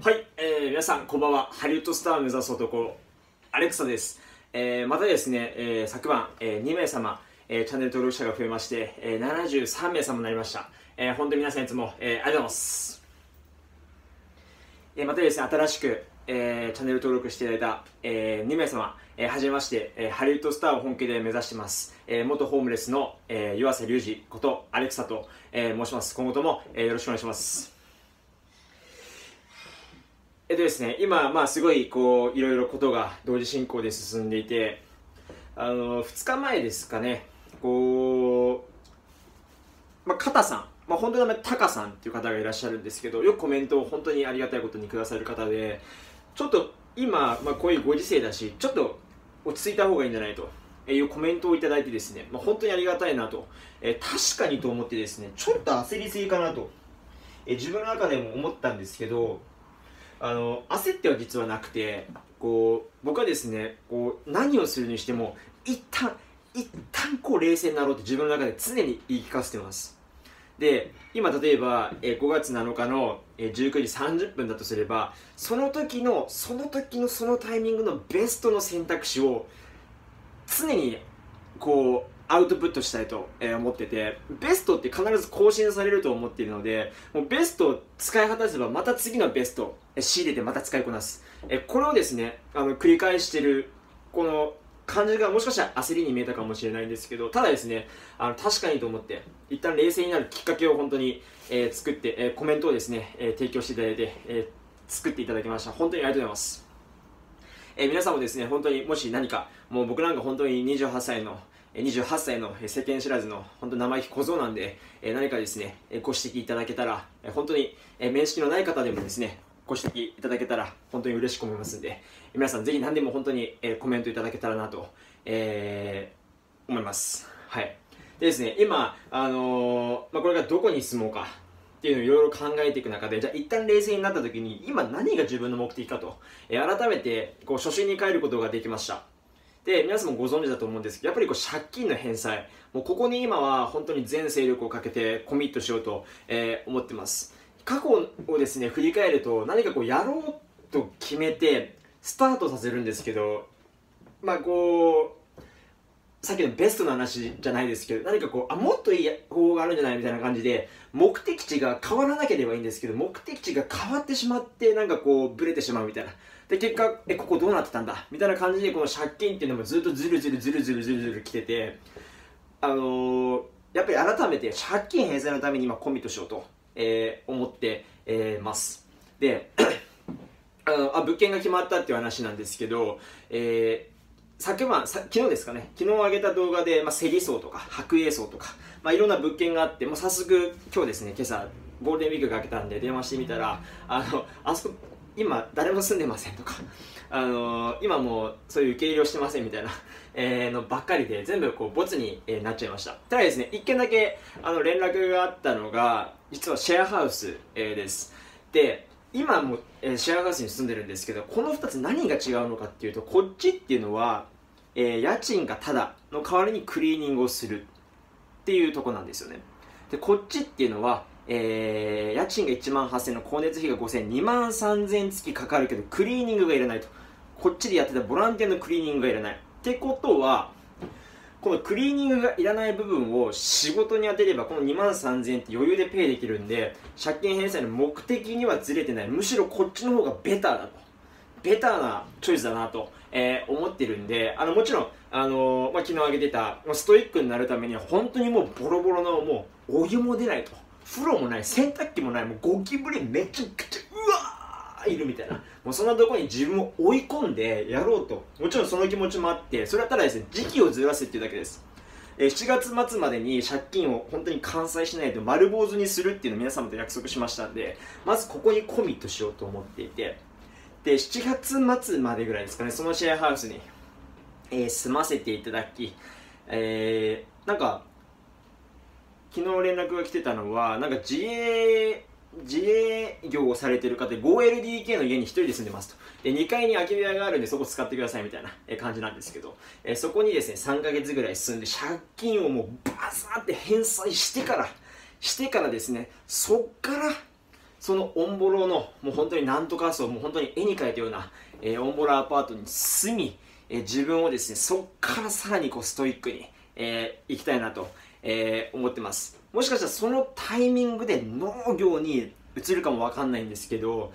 はい、えー、皆さんこんばんは。ハリウッドスターを目指す男アレクサです、えー、またですね、えー、昨晩、えー、2名様、えー、チャンネル登録者が増えまして、えー、73名様になりました、えー、本当に皆さんいつも、えー、ありがとうございます、えー、またですね新しく、えー、チャンネル登録していただいた、えー、2名様、えー、はじめまして、えー、ハリウッドスターを本気で目指してます、えー、元ホームレスの、えー、湯浅隆二ことアレクサと、えー、申します。今後とも、えー、よろしくお願いします。えっとですね、今、まあ、すごい、こう、いろいろことが同時進行で進んでいて、あの、2日前ですかね、こう、まあ、タさん、まあ、本当の名前、タカさんっていう方がいらっしゃるんですけど、よくコメントを本当にありがたいことにくださる方で、ちょっと今、まあ、こういうご時世だし、ちょっと落ち着いた方がいいんじゃないと。いうコメントをいただいてですね、まあ、本当にありがたいなと、えー、確かにと思ってですね、ちょっと焦りすぎかなと、えー、自分の中でも思ったんですけど、あの焦っては実はなくてこう僕はですねこう何をするにしても一旦一旦こう冷静になろうって自分の中で常に言い聞かせてます。で今例えば、5月7日の、19時30分だとすればその時のその時のそのタイミングのベストの選択肢を常にこうアウトプットしたいと思っててベストって必ず更新されると思っているのでもうベストを使い果たせばまた次のベスト仕入れてまた使いこなす。これをですねあの繰り返してるこの感じがもしかしたら焦りに見えたかもしれないんですけどただですねあの確かにと思って一旦冷静になるきっかけを本当に、えー、作って、えー、コメントをですね、えー、提供していただいて、え作っていただきました。本当にありがとうございます。え皆さんもですね本当にもし何かもう僕なんか本当に28歳の28歳の世間知らずの本当生意気小僧なんで何かですねご指摘いただけたら本当に面識のない方でもですねご指摘いただけたら本当に嬉しく思いますんで皆さんぜひ何でも本当にコメントいただけたらなと、えー、思います。はい。でですね今あのー、まあ、これがどこに住もうかっていうのをいろいろ考えていく中でじゃあ一旦冷静になった時に今何が自分の目的かと、えー、改めてこう初心に帰ることができました。で皆さんもご存知だと思うんですけどやっぱりこう借金の返済もうここに今は本当に全勢力をかけてコミットしようと、えー、思ってます。過去をですね振り返ると何かこうやろうと決めてスタートさせるんですけどまあこうさっきのベストの話じゃないですけど何かこうあもっといい方法があるんじゃないみたいな感じで目的地が変わらなければいいんですけど目的地が変わってしまってなんかこうブレてしまうみたいな。で結果えここどうなってたんだ？みたいな感じでこの借金っていうのもずっとずるずるずるずるずるずる来ててあのー、やっぱり改めて借金返済のために今コミットしようと、えー、思って、えー、ます。で あのあ物件が決まったっていう話なんですけど、えー、昨晩さ昨日ですかね。昨日上げた動画で、まあ、セリ層とか白栄層とか、まあ、いろんな物件があってもう早速今日ですね今朝ゴールデンウィークが明けたんで電話してみたらあのあそこ今誰も住んでませんとか、あの、今もうそういう受け入れをしてませんみたいな、えー、のばっかりで全部こうボツに、えー、なっちゃいました。ただですね一件だけあの連絡があったのが実はシェアハウス、えー、です。で今も、えー、シェアハウスに住んでるんですけどこの2つ何が違うのかっていうとこっちっていうのは、えー、家賃がタダの代わりにクリーニングをするっていうとこなんですよね。でこっちっていうのはえー、家賃が1万8000円の光熱費が5000円2万3000円月かかるけどクリーニングがいらないと。こっちでやってたボランティアのクリーニングがいらない。ってことはこのクリーニングがいらない部分を仕事に当てればこの2万3000円って余裕でペイできるんで借金返済の目的にはずれてない。むしろこっちの方がベターだと。ベターなチョイスだなと、えー、思ってるんであのもちろん、あのー、まあ、昨日挙げてたストイックになるためには本当にもうボロボロのもうお湯も出ないと風呂もない洗濯機もないもうゴキブリめちゃくちゃうわーいるみたいなもうそんなとこに自分を追い込んでやろうともちろんその気持ちもあってそれはただですね時期をずらせっていうだけです。え7月末までに借金を本当に完済しないと丸坊主にするっていうのを皆様と約束しましたんでまずここにコミットしようと思っていてで7月末までぐらいですかね。そのシェアハウスに、えー、住ませていただき、えー、なんか昨日連絡が来てたのはなんか自営自営業をされてる方 5LDK の家に1人で住んでますと。で2階に空き部屋があるんでそこ使ってくださいみたいな感じなんですけど。えそこにですね3ヶ月ぐらい住んで借金をもうバサーって返済してからしてからですねそっからそのオンボロのもう本当になんとかそうもう本当に絵に描いたような、えー、オンボロアパートに住み、えー、自分をですねそっからさらにこうストイックに、えー、行きたいなと、えー、思ってます。もしかしたらそのタイミングで農業に移るかもわかんないんですけど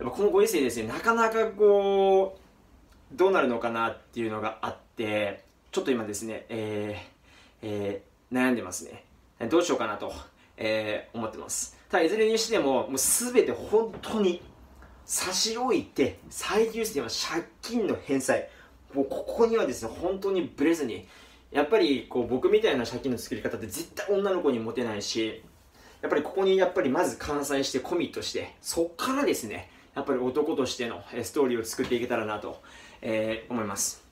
やっぱこのご時世ですねなかなかこうどうなるのかなっていうのがあってちょっと今ですね、えーえー、悩んでますね。どうしようかなと、えー、思ってます。ただいずれにしてももう全て本当に差し置いて最優先は借金の返済。もうここにはですね本当にブレずにやっぱりこう僕みたいな借金の作り方って絶対女の子にモテないしやっぱりここにやっぱりまず完済してコミットしてそっからですねやっぱり男としてのストーリーを作っていけたらなと、えー、思います。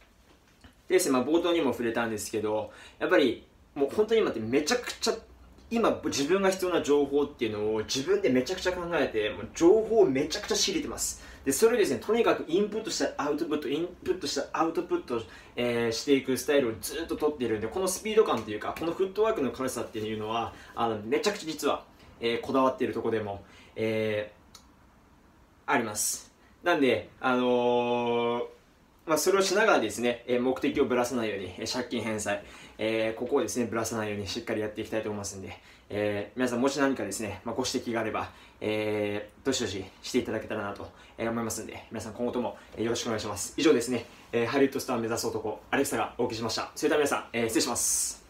でですね、まあ、冒頭にも触れたんですけどやっぱりもう本当に今ってめちゃくちゃ今自分が必要な情報っていうのを自分でめちゃくちゃ考えてもう情報をめちゃくちゃ知れてます。でそれをですねとにかくインプットしたアウトプットインプットしたアウトプット、えー、していくスタイルをずっと取っているんでこのスピード感というかこのフットワークの軽さっていうのはあのめちゃくちゃ実は、えー、こだわっているとこでも、えー、あります。なんであのまあ、それをしながらですね、え目的をぶらさないように、え借金返済、えー、ここをですね、ぶらさないようにしっかりやっていきたいと思いますんで、えー、皆さんもし何かですね、まあ、ご指摘があれば、えー、どしどししていただけたらなと、思いますんで、皆さん今後とも、よろしくお願いします。以上ですね、えハリウッドスターを目指す男、アレクサがお送りしました。それでは皆さん、え失礼します。